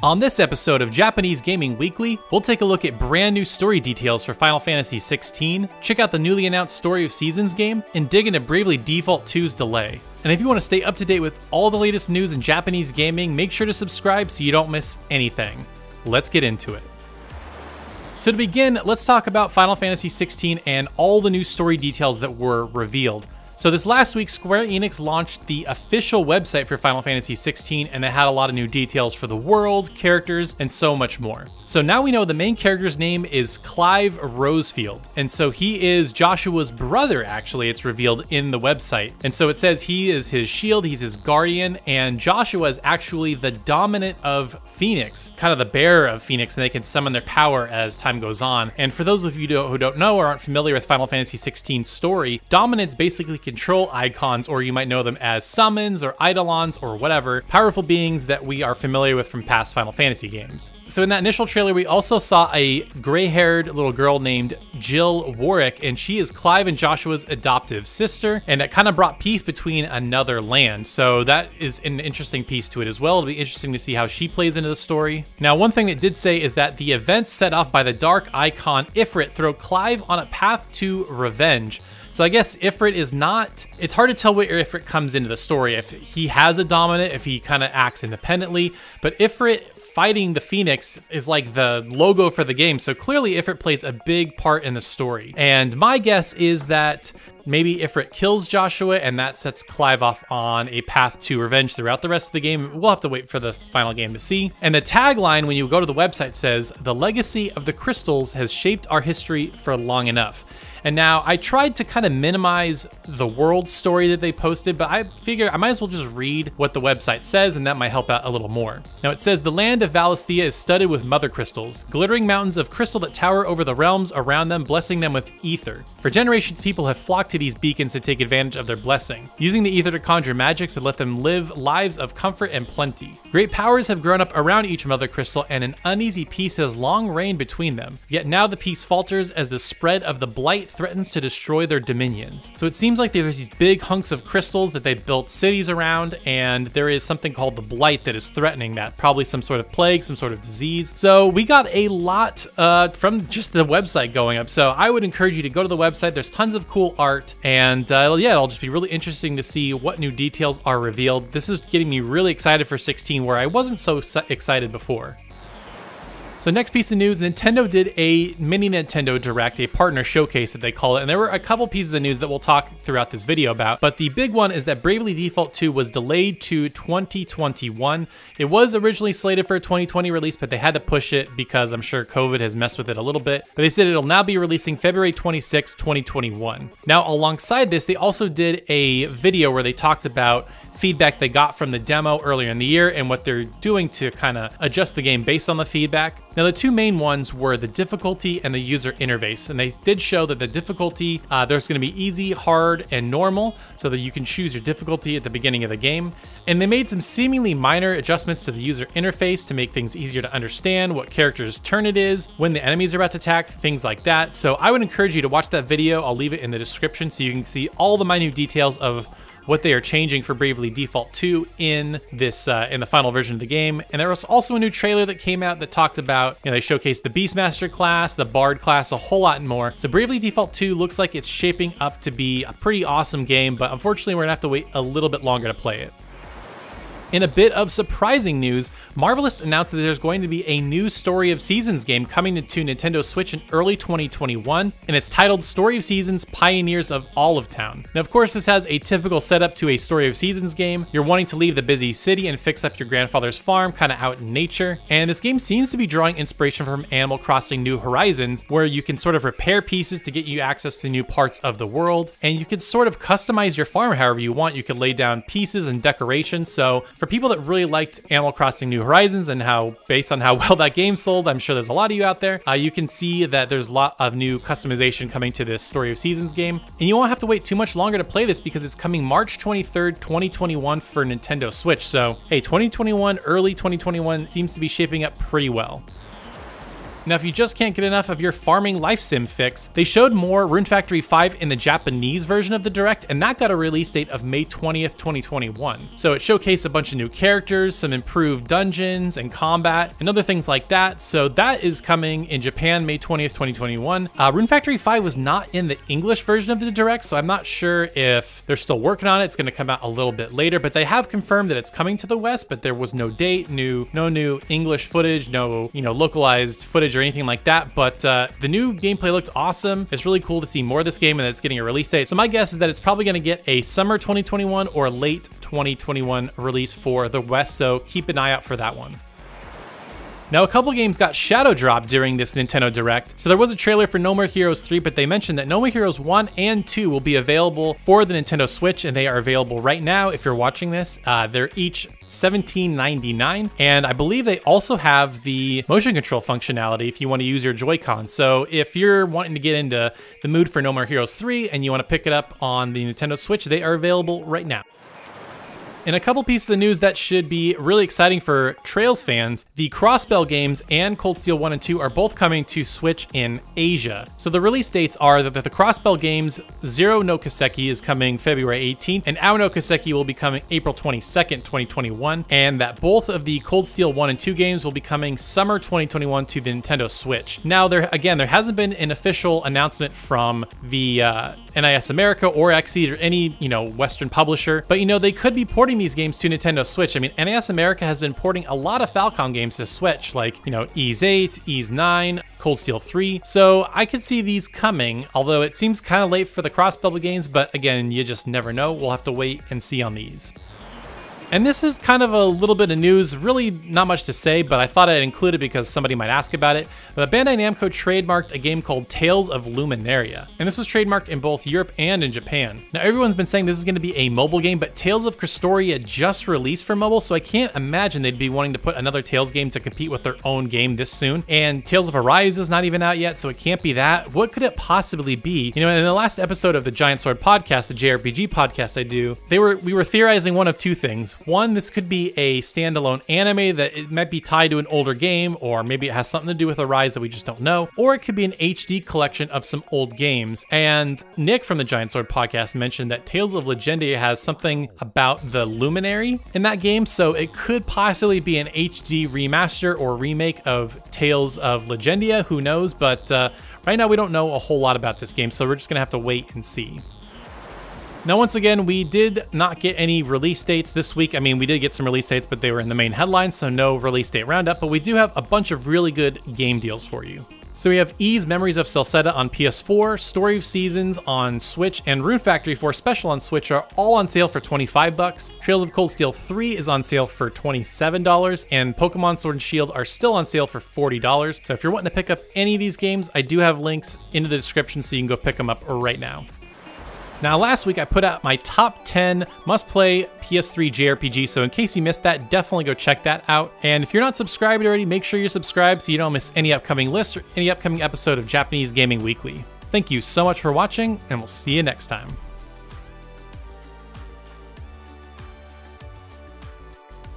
On this episode of Japanese Gaming Weekly, we'll take a look at brand new story details for Final Fantasy XVI, check out the newly announced Story of Seasons game, and dig into Bravely Default 2's delay. And if you want to stay up to date with all the latest news in Japanese gaming, make sure to subscribe so you don't miss anything. Let's get into it. So to begin, let's talk about Final Fantasy XVI and all the new story details that were revealed. So this last week, Square Enix launched the official website for Final Fantasy XVI, and it had a lot of new details for the world, characters, and so much more. So now we know the main character's name is Clive Rosfield, and so he is Joshua's brother, actually, it's revealed in the website. And so it says he is his shield, he's his guardian, and Joshua is actually the dominant of Phoenix, kind of the bearer of Phoenix, and they can summon their power as time goes on. And for those of you who don't know or aren't familiar with Final Fantasy XVI's story, dominants basically control Eikons, or you might know them as summons or eidolons or whatever, powerful beings that we are familiar with from past Final Fantasy games. So in that initial trailer, we also saw a gray-haired little girl named Jill Warwick, and she is Clive and Joshua's adoptive sister, and that kind of brought peace between another land. So that is an interesting piece to it as well. It'll be interesting to see how she plays into the story. Now, one thing that did say is that the events set off by the dark Eikon Ifrit throw Clive on a path to revenge. So I guess Ifrit is not, it's hard to tell where Ifrit comes into the story. If he has a dominant, if he kind of acts independently, but Ifrit fighting the Phoenix is like the logo for the game. So clearly Ifrit plays a big part in the story. And my guess is that maybe Ifrit kills Joshua and that sets Clive off on a path to revenge throughout the rest of the game. We'll have to wait for the final game to see. And the tagline when you go to the website says, the legacy of the crystals has shaped our history for long enough. And now I tried to kind of minimize the world story that they posted, but I figure I might as well just read what the website says and that might help out a little more. Now it says the land of Valisthea is studded with mother crystals, glittering mountains of crystal that tower over the realms around them, blessing them with ether. For generations, people have flocked to these beacons to take advantage of their blessing, using the ether to conjure magics that let them live lives of comfort and plenty. Great powers have grown up around each mother crystal and an uneasy peace has long reigned between them. Yet now the peace falters as the spread of the blight threatens to destroy their dominions. So it seems like there's these big hunks of crystals that they built cities around, and there is something called the Blight that is threatening that. Probably some sort of plague, some sort of disease. So we got a lot uh, from just the website going up. So I would encourage you to go to the website. There's tons of cool art, and uh, yeah, it'll just be really interesting to see what new details are revealed. This is getting me really excited for 16, where I wasn't so excited before. So next piece of news, Nintendo did a mini Nintendo Direct, a partner showcase that they call it, and there were a couple pieces of news that we'll talk throughout this video about, but the big one is that Bravely Default 2 was delayed to 2021. It was originally slated for a 2020 release, but they had to push it because I'm sure COVID has messed with it a little bit, but they said it'll now be releasing February 26, 2021. Now, alongside this, they also did a video where they talked about feedback they got from the demo earlier in the year and what they're doing to kind of adjust the game based on the feedback. Now, the two main ones were the difficulty and the user interface, and they did show that the difficulty, uh, there's going to be easy, hard, and normal, so that you can choose your difficulty at the beginning of the game. And they made some seemingly minor adjustments to the user interface to make things easier to understand what character's turn it is, when the enemies are about to attack, things like that. So I would encourage you to watch that video. I'll leave it in the description so you can see all the minute details of what they are changing for Bravely Default 2 in this uh, in the final version of the game. And there was also a new trailer that came out that talked about, you know, they showcased the Beastmaster class, the Bard class, a whole lot more. So Bravely Default 2 looks like it's shaping up to be a pretty awesome game, but unfortunately we're gonna have to wait a little bit longer to play it. In a bit of surprising news, Marvelous announced that there's going to be a new Story of Seasons game coming to Nintendo Switch in early 2021, and it's titled Story of Seasons Pioneers of Olive Town. Now, of course, this has a typical setup to a Story of Seasons game. You're wanting to leave the busy city and fix up your grandfather's farm, kind of out in nature, and this game seems to be drawing inspiration from Animal Crossing New Horizons, where you can sort of repair pieces to get you access to new parts of the world, and you can sort of customize your farm however you want. You can lay down pieces and decorations, so for people that really liked Animal Crossing New Horizons and how, based on how well that game sold, I'm sure there's a lot of you out there, uh, you can see that there's a lot of new customization coming to this Story of Seasons game. And you won't have to wait too much longer to play this because it's coming March 23rd, 2021 for Nintendo Switch. So, hey, 2021, early 2021 seems to be shaping up pretty well. Now, if you just can't get enough of your farming life sim fix, they showed more Rune Factory 5 in the Japanese version of the Direct, and that got a release date of May 20th, 2021. So it showcased a bunch of new characters, some improved dungeons and combat, and other things like that. So that is coming in Japan May 20th, 2021. Uh, Rune Factory 5 was not in the English version of the Direct, so I'm not sure if they're still working on it. It's going to come out a little bit later, but they have confirmed that it's coming to the West, but there was no date, new, no new English footage, no, you know, localized footage or anything like that. But uh, the new gameplay looked awesome. It's really cool to see more of this game and it's getting a release date. So my guess is that it's probably going to get a summer 2021 or late 2021 release for the West. So keep an eye out for that one. Now, a couple games got shadow dropped during this Nintendo Direct. So there was a trailer for No More Heroes 3, but they mentioned that No More Heroes 1 and 2 will be available for the Nintendo Switch, and they are available right now if you're watching this. Uh, they're each $17.99, and I believe they also have the motion control functionality if you want to use your Joy-Con. So if you're wanting to get into the mood for No More Heroes 3 and you want to pick it up on the Nintendo Switch, they are available right now. In a couple pieces of news that should be really exciting for Trails fans, the Crossbell games and Cold Steel 1 and 2 are both coming to Switch in Asia. So the release dates are that the Crossbell games Zero no Kiseki is coming February 18th, and Ao no Kiseki will be coming April 22nd, 2021, and that both of the Cold Steel 1 and 2 games will be coming summer 2021 to the Nintendo Switch. Now, there again, there hasn't been an official announcement from the uh, NIS America or Xseed or any, you know, Western publisher, but you know, they could be porting these games to Nintendo Switch. I mean, NIS America has been porting a lot of Falcom games to Switch, like, you know, Ys 8, Ys 9, Cold Steel 3. So I could see these coming, although it seems kind of late for the Crossbell games, but again, you just never know. We'll have to wait and see on these. And this is kind of a little bit of news, really not much to say, but I thought I'd include it because somebody might ask about it. But Bandai Namco trademarked a game called Tales of Luminaria, and this was trademarked in both Europe and in Japan. Now everyone's been saying this is going to be a mobile game, but Tales of Crestoria just released for mobile, so I can't imagine they'd be wanting to put another Tales game to compete with their own game this soon. And Tales of Arise is not even out yet, so it can't be that. What could it possibly be? You know, in the last episode of the Giant Sword podcast, the JRPG podcast I do, they were we were theorizing one of two things. One, this could be a standalone anime that it might be tied to an older game, or maybe it has something to do with Arise that we just don't know, or it could be an HD collection of some old games. And Nick from the Giant Sword podcast mentioned that Tales of Legendia has something about the Luminary in that game, so it could possibly be an HD remaster or remake of Tales of Legendia, who knows, but uh, right now we don't know a whole lot about this game, so we're just gonna have to wait and see. Now, once again, we did not get any release dates this week. I mean, we did get some release dates, but they were in the main headlines, so no release date roundup, but we do have a bunch of really good game deals for you. So we have Ys Memories of Celceta on PS4, Story of Seasons on Switch, and Rune Factory 4 Special on Switch are all on sale for 25 bucks. Trails of Cold Steel 3 is on sale for $27, and Pokemon Sword and Shield are still on sale for $40. So if you're wanting to pick up any of these games, I do have links in the description so you can go pick them up right now. Now, last week I put out my top 10 must play PS3 JRPG, so in case you missed that, definitely go check that out. And if you're not subscribed already, make sure you're subscribed so you don't miss any upcoming lists or any upcoming episode of Japanese Gaming Weekly. Thank you so much for watching, and we'll see you next time.